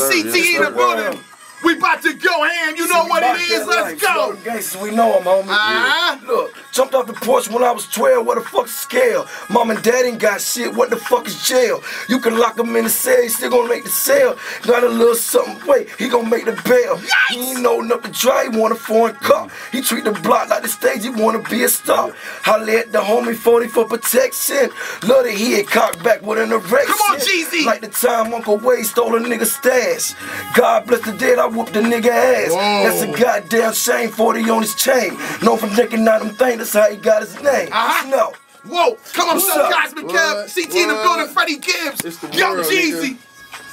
sir, CT yes, in the building. We about to go ham. You know what it is. Let's go. Gangsters, we know them, homie. Uh-huh. Look, jumped off the porch when I was 12. What the fuck's scale? Mom and dad ain't got shit. What the fuck is jail? You can lock him in the cell. He still gonna make the sale. Got a little something. Wait, he gonna make the bail. He ain't know enough to drive. He want a foreign car. He treat the block like the stage. He wanna be a star. Holla at the homie 40 for protection. Love that he had cocked back with an erection. Come on, Jeezy. Like the time Uncle Wade stole a nigga stash. God bless the dead. I whooped the nigga ass. Whoa. That's a goddamn shame. 40 on his chain. Known for drinking out them things. That's how he got his name. Uh-huh. No. Whoa, come on, What's so up? Cosmic What? Kev, CT in the building, Freddie Gibbs, It's Young Jeezy.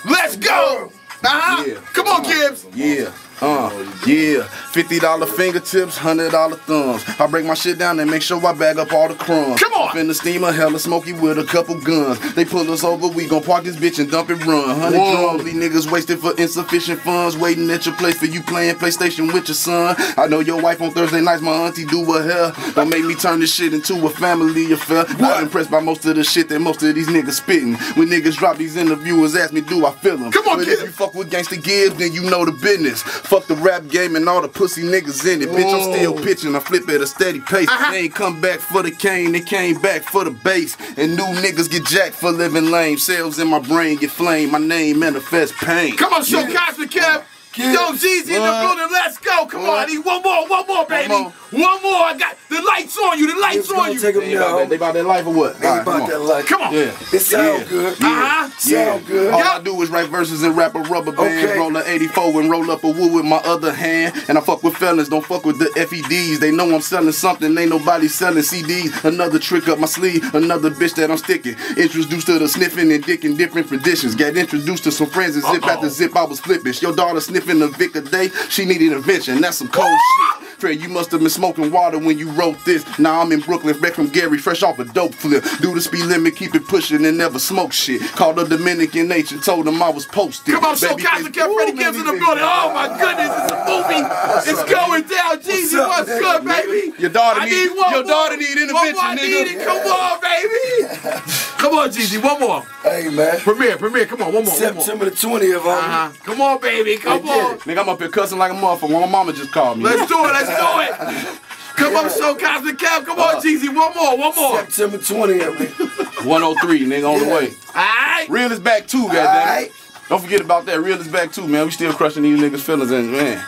Let's go. Uh-huh. Yeah. Come on, Gibbs. Yeah. Uh, yeah, fifty dollar fingertips, hundred dollar thumbs. I break my shit down and make sure I bag up all the crumbs. Come on. Finna steamer, hella smoky with a couple guns. They pull us over, we gon' park this bitch and dump it, run. Hundred drums, these niggas wasted for insufficient funds. Waiting at your place for you playing PlayStation with your son. I know your wife on Thursday nights, my auntie do her hair. Don't make me turn this shit into a family affair. Not impressed by most of the shit that most of these niggas spitting. When niggas drop these interviewers, ask me, do I feel them? Come on, but kid. if you fuck with Gangsta Gibbs, then you know the business. Fuck the rap game and all the pussy niggas in it. Bitch, I'm still pitching. I flip at a steady pace. Uh-huh. They ain't come back for the cane, they came back for the bass. And new niggas get jacked for living lame. Cells in my brain get flame. My name manifest pain. Come on, show Yeah. Cosmic Kev. Young Jeezy in the building. Let's go. Come on. What? I need one more, one more, baby. more. One more. I got the lights on you. Lights on you. take him They about, that, they about that life or what? All right, about come that on. life. Come on. Yeah. It sound Yeah. good. Uh-huh. Sound good. All Yeah. I do is write verses and rap a rubber band. Okay. Roll a 84 and roll up a wood with my other hand. And I fuck with felons, don't fuck with the FEDs. They know I'm selling something, ain't nobody selling CDs. Another trick up my sleeve, another bitch that I'm sticking. Introduced to the sniffing and dick in different traditions. Got introduced to some friends and zip Uh-oh. after zip, I was flipping. Your daughter sniffing the Vic a day, she needed intervention. That's some cold shit. Fred, you must have been smoking water when you wrote this. Now I'm in Brooklyn, back from Gary, fresh off a dope flip. Do the speed limit, keep it pushing and never smoke shit. Called the Dominican H and told them I was posted. Come on, show Baby Cosmic face- Kev, Freddie Ooh, Gibbs in the baby building. Oh my goodness, it's a movie. It's going down. Jeezy, up, what's nigga? good, baby? Your daughter I need- need one your more. daughter need intervention, One more I nigga. need it. Come on, baby. Come on, Jeezy, one more. Hey, man. Premiere, premiere. Come on, one more. One more. September the 20th, homie. Uh-huh. Come on, baby. Come I on. it. Nigga, I'm up here cussing like a motherfucker. My mama just called me. Let's do it. Let's do it. Come on, show Cosmic Kev. Come on, uh, Jeezy. One more. One more. September 20th, man. 103, nigga, on the way. All right. Real is back too, goddamn. Alright. Don't forget about that. Real is back too, man. We still crushing these niggas' feelings and man,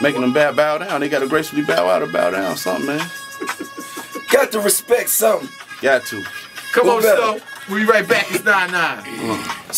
making them bow, bow down. They gotta gracefully bow out or bow down, something, man. Got to respect something. Got to. Come Who on, better? show. We'll be right back. It's 9 9.